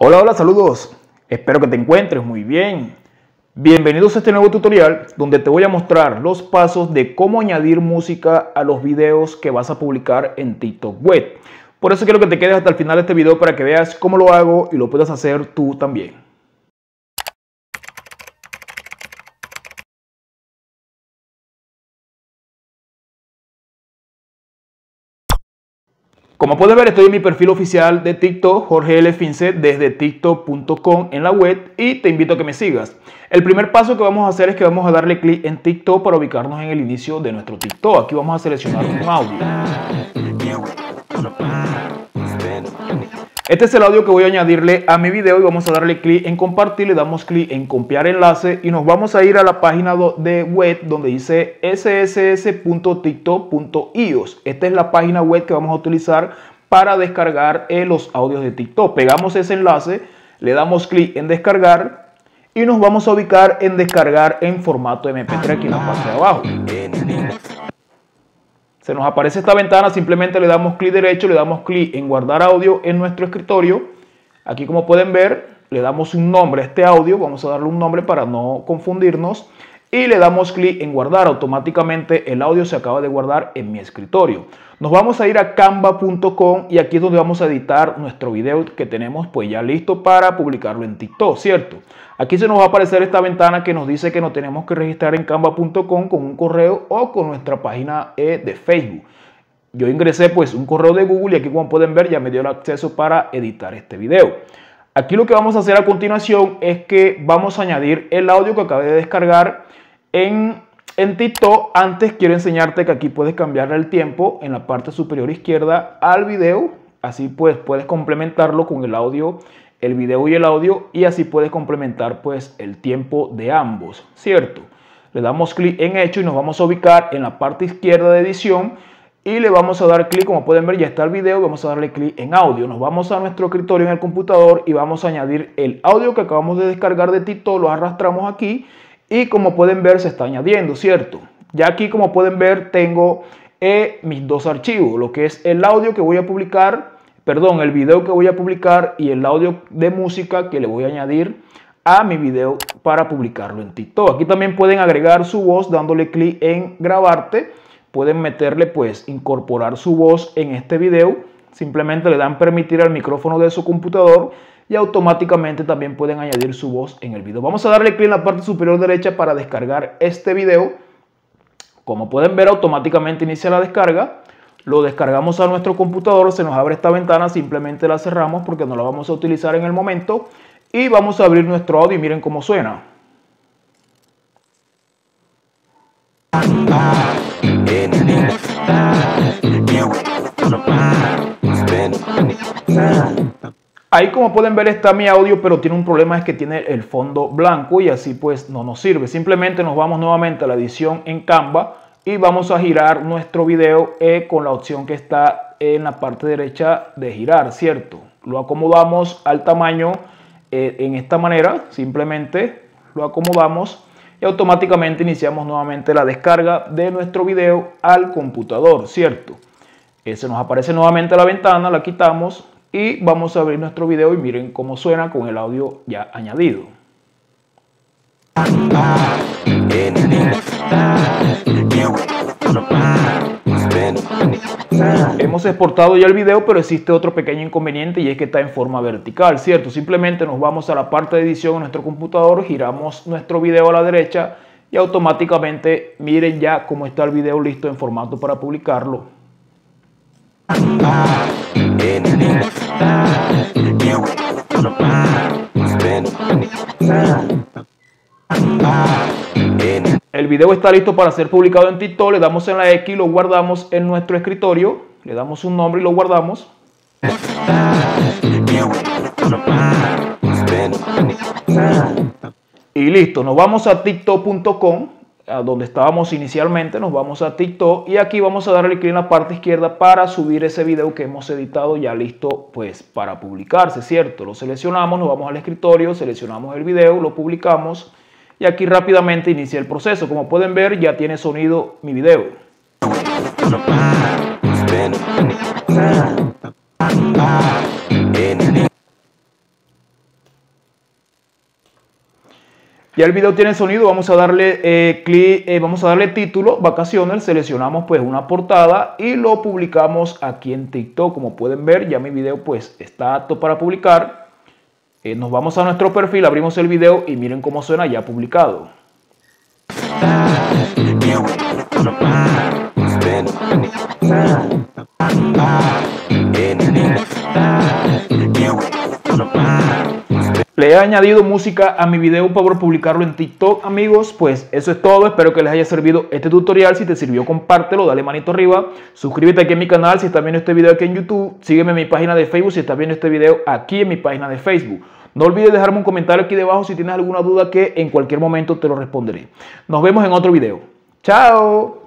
Hola, hola, saludos. Espero que te encuentres muy bien. Bienvenidos a este nuevo tutorial donde te voy a mostrar los pasos de cómo añadir música a los videos que vas a publicar en TikTok Web. Por eso quiero que te quedes hasta el final de este video para que veas cómo lo hago y lo puedas hacer tú también. Como puedes ver, estoy en mi perfil oficial de TikTok, Jorge L. Fince, desde tiktok.com en la web y te invito a que me sigas. El primer paso que vamos a hacer es que vamos a darle clic en TikTok para ubicarnos en el inicio de nuestro TikTok. Aquí vamos a seleccionar un audio. Este es el audio que voy a añadirle a mi video y vamos a darle clic en compartir, le damos clic en copiar enlace y nos vamos a ir a la página de web donde dice sss.tiktok.ios. Esta es la página web que vamos a utilizar para descargar eh, los audios de TikTok. Pegamos ese enlace, le damos clic en descargar y nos vamos a ubicar en descargar en formato MP3 aquí en la parte de abajo se nos aparece esta ventana, simplemente le damos clic derecho, le damos clic en guardar audio en nuestro escritorio. Aquí como pueden ver, le damos un nombre a este audio, vamos a darle un nombre para no confundirnos y le damos clic en guardar. Automáticamente el audio se acaba de guardar en mi escritorio. Nos vamos a ir a canva.com y aquí es donde vamos a editar nuestro video que tenemos pues ya listo para publicarlo en TikTok, ¿cierto? Aquí se nos va a aparecer esta ventana que nos dice que nos tenemos que registrar en canva.com con un correo o con nuestra página e de Facebook. Yo ingresé pues un correo de Google y aquí como pueden ver ya me dio el acceso para editar este video. Aquí lo que vamos a hacer a continuación es que vamos a añadir el audio que acabé de descargar en, en TikTok. Antes quiero enseñarte que aquí puedes cambiarle el tiempo en la parte superior izquierda al video. Así pues puedes complementarlo con el audio el video y el audio y así puedes complementar pues el tiempo de ambos, ¿cierto? Le damos clic en hecho y nos vamos a ubicar en la parte izquierda de edición y le vamos a dar clic, como pueden ver ya está el video, vamos a darle clic en audio. Nos vamos a nuestro escritorio en el computador y vamos a añadir el audio que acabamos de descargar de TikTok, lo arrastramos aquí y como pueden ver se está añadiendo, ¿cierto? Ya aquí como pueden ver tengo eh, mis dos archivos, lo que es el audio que voy a publicar perdón, el video que voy a publicar y el audio de música que le voy a añadir a mi video para publicarlo en TikTok. Aquí también pueden agregar su voz dándole clic en grabarte. Pueden meterle pues incorporar su voz en este video. Simplemente le dan permitir al micrófono de su computador y automáticamente también pueden añadir su voz en el video. Vamos a darle clic en la parte superior derecha para descargar este video. Como pueden ver automáticamente inicia la descarga lo descargamos a nuestro computador, se nos abre esta ventana, simplemente la cerramos porque no la vamos a utilizar en el momento y vamos a abrir nuestro audio y miren cómo suena. Ahí como pueden ver está mi audio, pero tiene un problema, es que tiene el fondo blanco y así pues no nos sirve. Simplemente nos vamos nuevamente a la edición en Canva y vamos a girar nuestro video eh, con la opción que está en la parte derecha de girar, ¿cierto? Lo acomodamos al tamaño eh, en esta manera, simplemente lo acomodamos y automáticamente iniciamos nuevamente la descarga de nuestro video al computador, ¿cierto? Se nos aparece nuevamente la ventana, la quitamos y vamos a abrir nuestro video y miren cómo suena con el audio ya añadido. Hemos exportado ya el video, pero existe otro pequeño inconveniente y es que está en forma vertical, ¿cierto? Simplemente nos vamos a la parte de edición en nuestro computador, giramos nuestro video a la derecha y automáticamente miren ya cómo está el video listo en formato para publicarlo. El video está listo para ser publicado en TikTok. Le damos en la X, lo guardamos en nuestro escritorio. Le damos un nombre y lo guardamos. Y listo, nos vamos a tiktok.com, donde estábamos inicialmente, nos vamos a TikTok y aquí vamos a darle clic en la parte izquierda para subir ese video que hemos editado ya listo pues para publicarse, ¿cierto? Lo seleccionamos, nos vamos al escritorio, seleccionamos el video, lo publicamos y aquí rápidamente inicié el proceso. Como pueden ver ya tiene sonido mi video. Ya el video tiene sonido, vamos a darle eh, clic, eh, vamos a darle título, vacaciones, seleccionamos pues una portada y lo publicamos aquí en TikTok. Como pueden ver, ya mi video pues está apto para publicar. Eh, nos vamos a nuestro perfil, abrimos el video y miren cómo suena ya publicado. Le he añadido música a mi video para publicarlo en TikTok, amigos. Pues eso es todo. Espero que les haya servido este tutorial. Si te sirvió, compártelo, dale manito arriba. Suscríbete aquí en mi canal si estás viendo este video aquí en YouTube. Sígueme en mi página de Facebook si estás viendo este video aquí en mi página de Facebook. No olvides dejarme un comentario aquí debajo si tienes alguna duda que en cualquier momento te lo responderé. Nos vemos en otro video. ¡Chao!